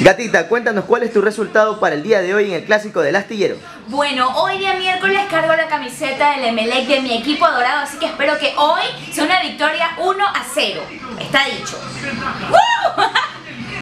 Gatita, cuéntanos cuál es tu resultado para el día de hoy en el clásico del astillero. Bueno, hoy día miércoles cargo la camiseta del Emelec de mi equipo dorado, así que espero que hoy sea una victoria 1 a 0. Está dicho. ¡Uh!